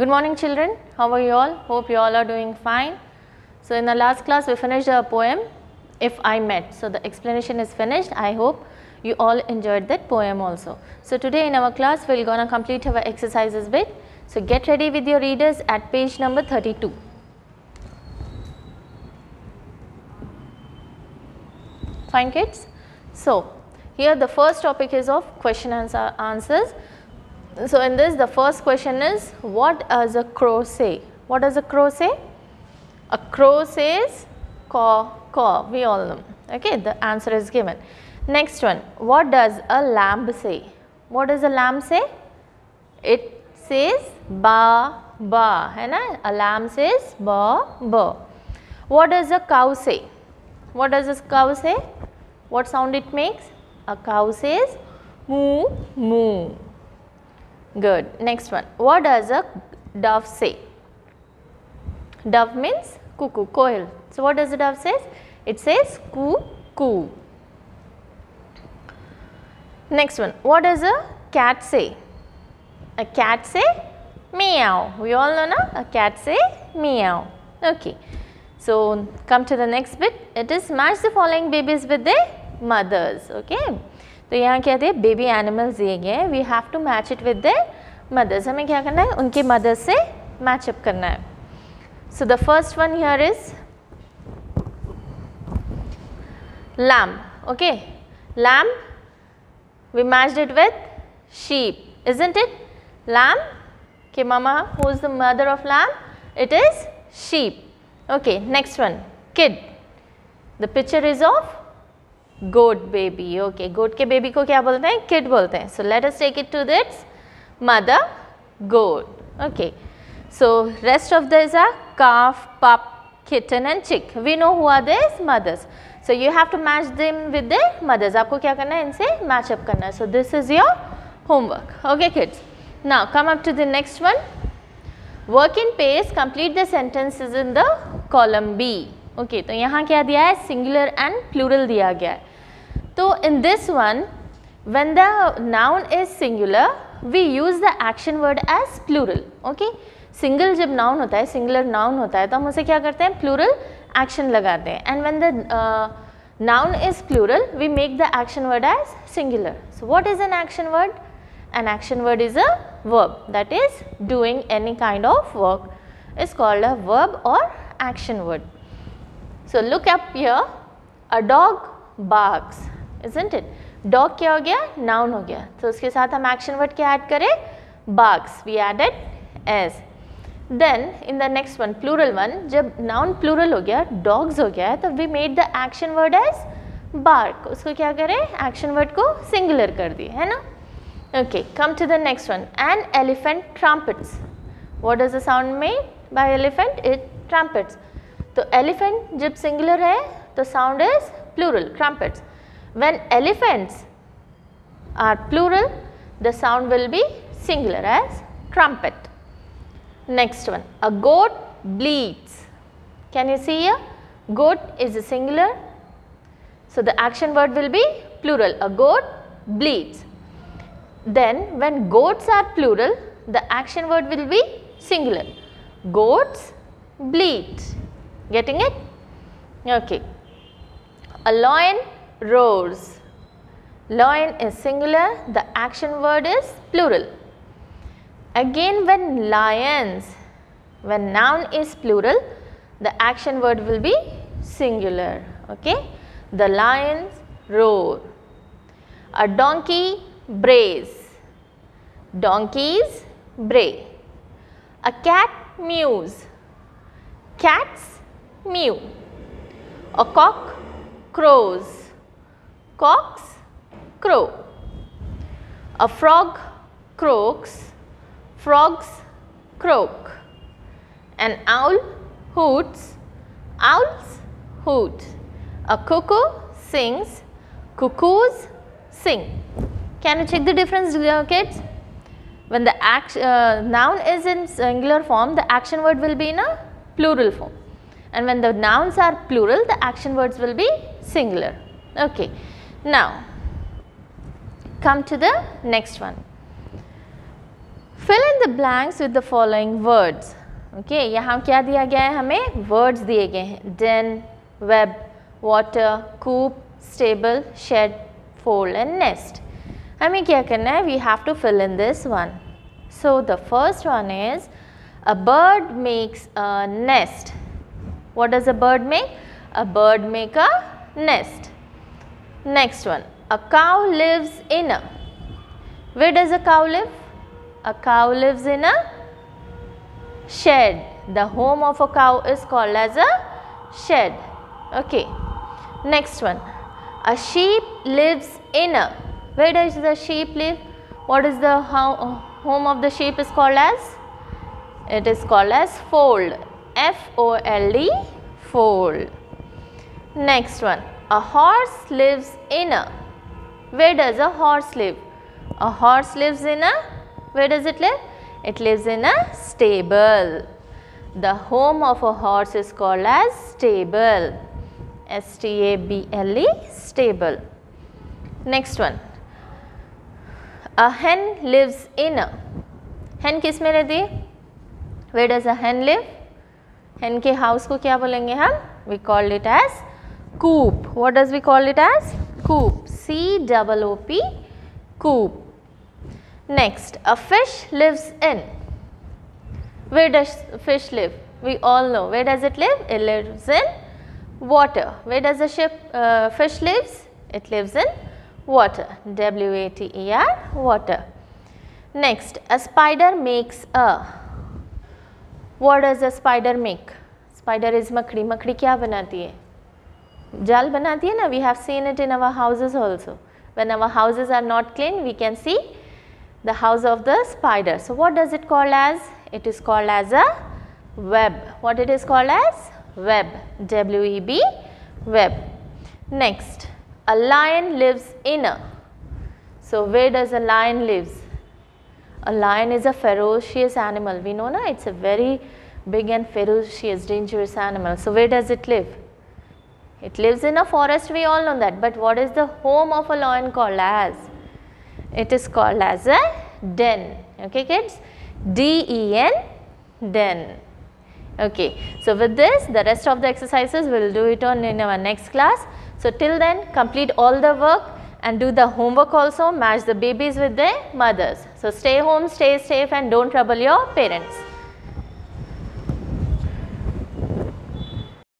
Good morning children, how are you all? Hope you all are doing fine. So in the last class we finished our poem, If I Met. So the explanation is finished. I hope you all enjoyed that poem also. So today in our class we are gonna complete our exercises bit. So get ready with your readers at page number 32. Fine kids? So here the first topic is of question and answers. So in this the first question is what does a crow say? What does a crow say? A crow says caw caw we all know okay the answer is given. Next one what does a lamb say? What does a lamb say? It says ba ba hai na a lamb says ba ba. What does a cow say? What does a cow say? What sound it makes? A cow says moo moo. Good. Next one. What does a dove say? Dove means cuckoo, coil. So, what does the dove say? It says coo. Next one. What does a cat say? A cat say meow. We all know na? A cat say meow. Okay. So, come to the next bit. It is match the following babies with their mothers. Okay. तो यहाँ क्या है baby animals दिए गए हैं we have to match it with the mothers हमें क्या करना है, उनके मदर्स से मैचअप करना है। So the first one here is lamb okay lamb we match it with sheep isn't it lamb के mama who is the mother of lamb it is sheep okay next one kid the picture is of goat baby okay goat के baby को क्या बोलते हैं kid बोलते हैं so let us take it to its mother goat okay so rest of these are calf pup kitten and chick we know who are these mothers so you have to match them with their mothers आपको क्या करना है इनसे match up करना है so this is your homework okay kids now come up to the next one work in pairs complete the sentences in the column B okay तो यहाँ क्या दिया है singular and plural दिया गया है तो in this one when the noun is singular we use the action word as plural okay single जब नाउन होता है सिंगुलर नाउन होता है तो हम उसे क्या करते हैं प्लूरल एक्शन लगाते हैं and when the noun is plural we make the action word as singular so what is an action word an action word is a verb that is doing any kind of work is called a verb or action word. So look up here a dog barks Isn't it dog क्या हो गया? Noun हो गया। तो उसके साथ हम action word क्या ऐड करें? Barks we added S then in the next one plural one जब नाउन प्लूरल हो गया डॉग्स हो गया तो we made the action word as bark उसको क्या करें? एक्शन वर्ड को सिंगुलर कर दिए, है ना? Okay come to the next one an elephant trumpets. What does the sound made by elephant it trumpets. तो एलिफेंट जब सिंगुलर है तो sound is plural trumpets. When elephants are plural the sound will be singular as trumpet Next one, a goat bleats. Can you see here? Goat is a singular. So, the action word will be plural. A goat bleats. Then, when goats are plural, the action word will be singular. Goats bleat. Getting it? Okay. A lion roars. Lion is singular. The action word is plural. Again when lions, when noun is plural, the action word will be singular. Okay? The lions roar. A donkey brays. Donkeys bray. A cat mews. Cats mew. A cock crows. Cocks crow. A frog croaks frogs croak. An owl hoots, owls hoot. A cuckoo sings, cuckoos sing. Can you check the difference kids? When the uh, noun is in singular form, the action word will be in a plural form. And when the nouns are plural, the action words will be singular. Okay. Now, come to the next one. fill in the blanks with the following words okay यहाँ क्या दिया गया है हमें words दिए गए हैं den web water coop stable shed fold and nest हमें क्या करना है we have to fill in this one so the first one is a bird makes a nest what does a bird make a bird make a nest next one a cow lives in a where does a cow live a cow lives in a shed. The home of a cow is called as a shed. Okay. Next one. A sheep lives in a. Where does the sheep live? What is the home of the sheep is called as? It is called as fold. F-O-L-D, fold. Next one. A horse lives in a. Where does a horse live? A horse lives in a where does it live? It lives in a stable. The home of a horse is called as stable. S-T-A-B-L-E, stable. Next one. A hen lives in a. Hen किस में रहती है? Where does a hen live? Hen के house को क्या बोलेंगे हम? We call it as coop. What does we call it as? Coop. C-O-O-P, coop. Next, a fish lives in. Where does fish live? We all know. Where does it live? It lives in water. Where does the ship, uh, fish lives? It lives in water. W-A-T-E-R, water. Next, a spider makes a. What does a spider make? Spider is makri. Makri kya banati hai? jal banati hai na we have seen it in our houses also. When our houses are not clean we can see the house of the spider. So, what does it call as? It is called as a web. What it is called as? Web. W-E-B web. Next, a lion lives in a. So, where does a lion lives? A lion is a ferocious animal. We know na, it is a very big and ferocious dangerous animal. So, where does it live? It lives in a forest, we all know that. But what is the home of a lion called as? It is called as a den. Okay kids? D-E-N, den. Okay. So, with this the rest of the exercises we will do it on in our next class. So, till then complete all the work and do the homework also match the babies with their mothers. So, stay home, stay safe and don't trouble your parents.